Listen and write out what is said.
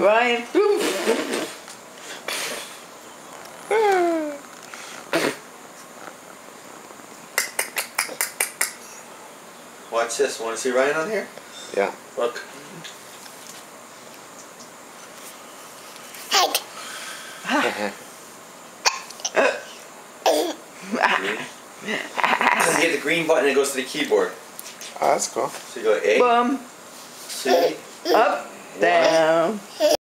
Ryan. Watch this. Want to see Ryan on here? Yeah. Look. you Hit the green button it goes to the keyboard. Oh, that's cool. So you go A, Boom. C, Up. Down.